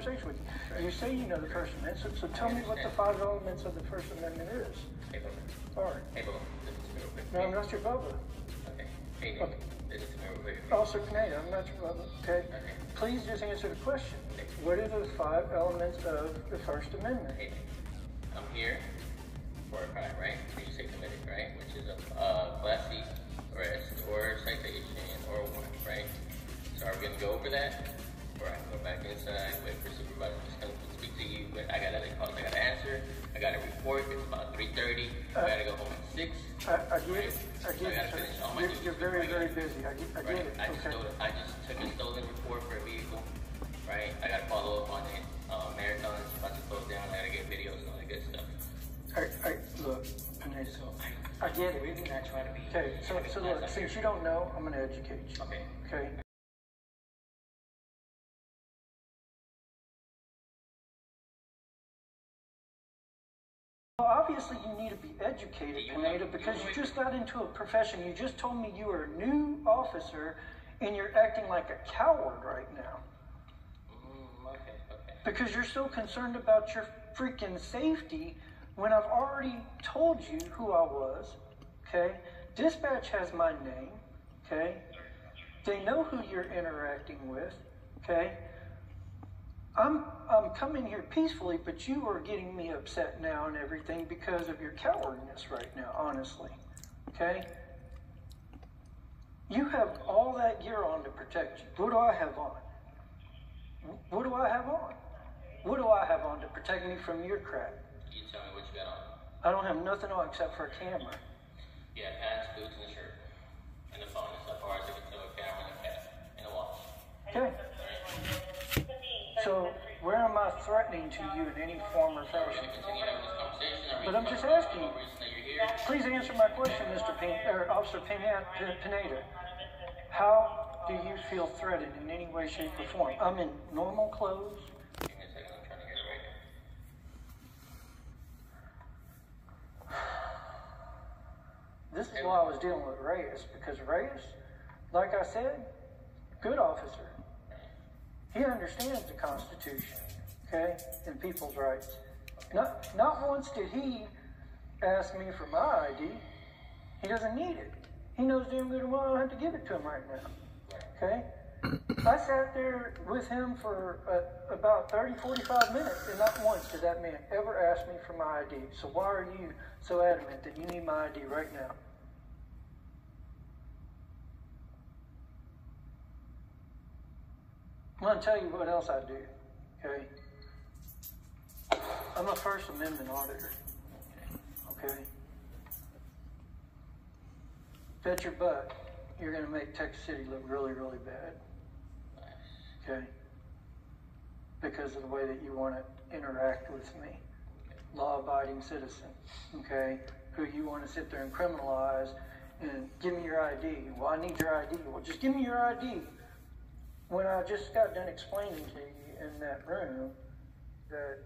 conversation with you. You say you know the First Amendment, so, so tell me what the five elements of the First Amendment is. Hey, Bubba. All right. Hey, Bubba. Listen to me real quick. No, I'm not your Bubba. Okay. Hey, Nick. Listen to me real quick. Officer Pineda, I'm not your Bubba, okay? Okay. Please just answer the question. What are the five elements of the First Amendment? Hey, I'm here for a crime, right? You say committed, right? Which is a uh, class C all my You're, duties you're very, I very get- busy, I get, Right, get it, I just okay? stole, I just took a stolen report for a vehicle, right? I gotta follow up on it. Uh, marathon's about to close down, I gotta get videos and all that good stuff. I, I, look, Pineda, So I, I get it. We're not trying to be. Okay, so, so look, since you don't know, I'm gonna educate you, Okay. okay? Need to be educated, You Pineda, because you you just got into a profession. You just told me you were a new officer and you're acting like a coward right now. Mm, okay, okay. Because you're so concerned about your freaking safety when I've already told you who I was, okay? Dispatch has my name, okay? They know who you're interacting with, okay? I'm I'm coming here peacefully, but you are getting me upset now and everything because of your cowardness right now, honestly. Okay? You have all that gear on to protect you. What do I have on? What do I have on? What do I have on to protect me from your crap? You tell me what you got on. I don't have nothing on except for a camera. Yeah, pants, boots, and a shirt. And the phone and stuff. Or I took it to a camera and a cap. And a watch. Okay? So, where am I threatening to you in any form or fashion? But I'm just asking? Please answer my question, Mr. Pin- or Officer Pineda. How do you feel threatened in any way, shape, or form? I'm in normal clothes. This is why I was dealing with Reyes, because Reyes, like I said, good officer. He understands the Constitution, okay, and people's rights. Not, not once did he ask me for my ID. He doesn't need it. He knows damn good and well I don't have to give it to him right now, okay? I sat there with him for uh, about 30, 45 minutes, and not once did that man ever ask me for my ID. So why are you so adamant that you need my ID right now? I'm going to tell you what else I do, okay? I'm a First Amendment auditor, okay? Bet your butt you're going to make Texas City look really, really bad, okay? Because of the way that you want to interact with me, law-abiding citizen, okay? Who you want to sit there and criminalize and give me your ID. Well, I need your ID. Well, just give me your ID when I just got done explaining to you in that room that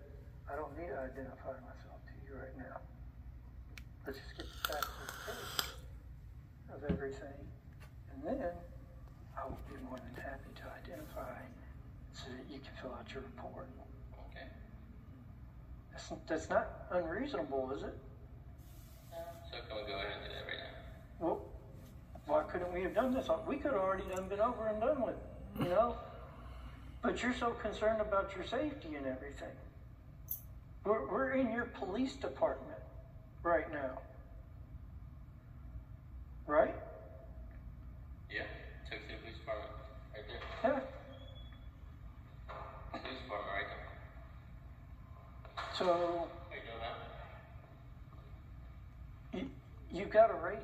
I don't need to identify myself to you right now. Let's just get the facts of the case of everything. And then I will be more than happy to identify so that you can fill out your report. Okay. That's, that's not unreasonable, is it? So can we go ahead and do that right now? Well, why couldn't we have done this? We could have already done been over and done with, it, you know? But you're so concerned about your safety and everything. We're, we're in your police department right now. Right? Yeah. The police department. Right there. Yeah. Police department right there. So you you, you've got a radio.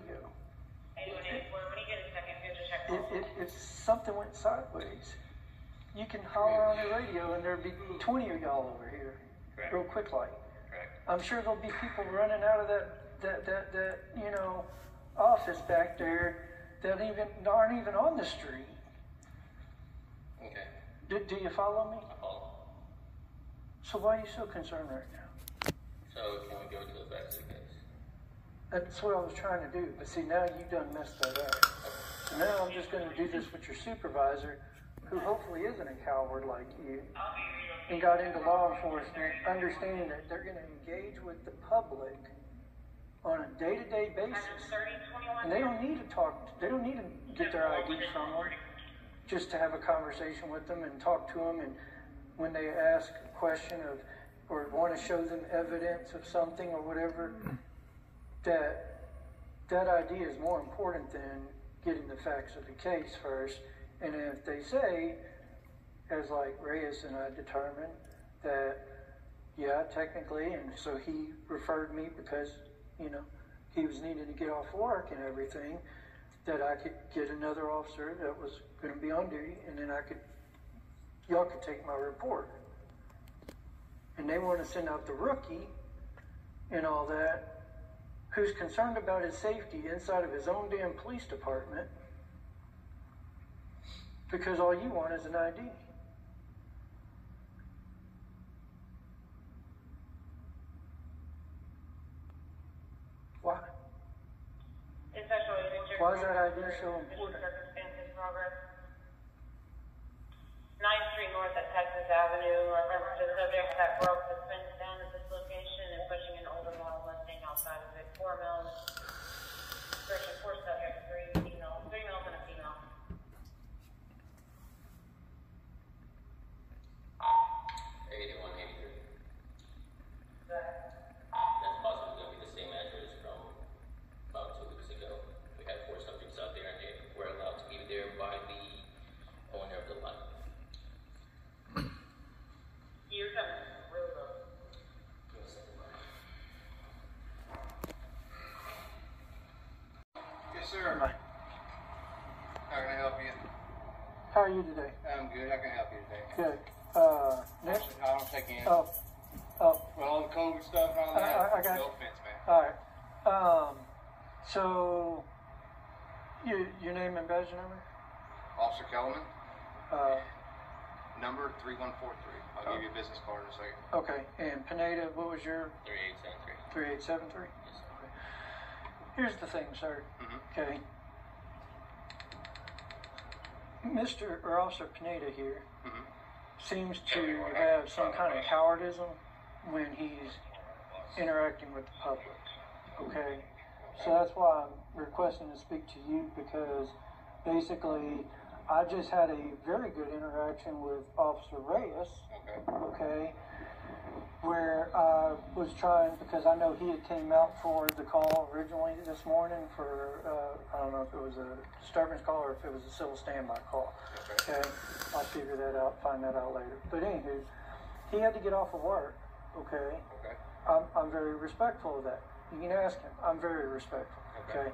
Hey, when it- when you get a second, you just check. If, something went sideways, you can holler on the radio and there'd be 20 of y'all over here, Correct. real quick like. Correct. I'm sure there'll be people running out of that, that, that, that, you know, office back there that even, aren't even on the street. Okay. Do, do you follow me? I follow. So why are you so concerned right now? So can we go to the back of the case? That's what I was trying to do, but see, now you've done messed that up. Now I'm just gonna do this with your supervisor, who hopefully isn't a coward like you. And got into law enforcement, understanding that they're gonna engage with the public on a day-to-day basis. And they don't need to talk, they don't need to get their ID from them, just to have a conversation with them and talk to them. And when they ask a question of, or want to show them evidence of something or whatever, that, that ID is more important than getting the facts of the case first. And if they say, as like Reyes and I determined, that, yeah, technically, and so he referred me because, you know, he was needing to get off work and everything, that I could get another officer that was gonna be on duty, and then I could, y'all could take my report. And they wanna send out the rookie and all that, who's concerned about his safety inside of his own damn police department, because all you want is an ID. Why? Why is that ID so important? Ninth Street North at Texas Avenue, remember the subject that broke the fence down at this location and pushing an older model Mustang outside of it, four males. Searching four subjects, three females, three males and a female. Eighty-one, eighty-three. The- That's possibly gonna be the same address from about two weeks ago. We had four subjects out there and they were allowed to be there by the owner of the lot. You're coming, real low. Yes, sir. How can I help you? How are you today? I'm good. How can I help you today? Good. Uh, Nick? Actually, I don't take any. Oh, oh, With all the COVID stuff and all I- that. I- I got no offense, man. all right. Um, so, you, your name and badge number? Officer Kellerman, Uh, number three one four three. I'll give you a business card in a second. okay. And Pineda, what was your Three eight seven three. 3873? Yes, sir. Here's the thing, sir. Mhm. Okay. Mr. or Officer Pineda here Mhm. seems to have some kind of cowardism when he's interacting with the public. Okay? So that's why I'm requesting to speak to you because basically I just had a very good interaction with Officer Reyes Okay. Where I was trying, because I know he had came out for the call originally this morning for, uh, I don't know if it was a disturbance call or if it was a civil standby call. Okay. Okay, I'll figure that out, find that out later. But anywho, he had to get off of work, okay? Okay. I'm, I'm very respectful of that. You can ask him, I'm very respectful, Okay. okay?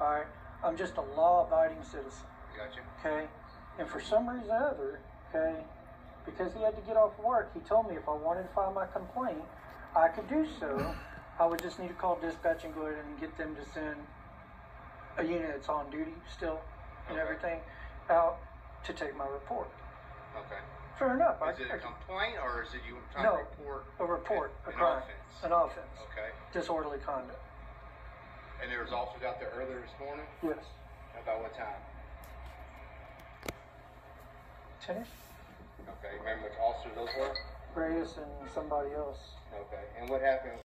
Alright, I'm just a law-abiding citizen Gotcha. okay? And for some reason or other, okay, because he had to get off work, he told me if I wanted to file my complaint, I could do so. I would just need to call dispatch and go ahead and get them to send a unit that's on duty still and Okay. everything out to take my report. Okay. Fair enough. I- Is it I- a complaint or is it you trying No, to report? a report, a An crime, offense. an offense, Okay. disorderly conduct. And there was officers out there earlier this morning? Yes. About what time? Finish? Okay. Remember which officers those were? Reyes and somebody else. Okay. And what happened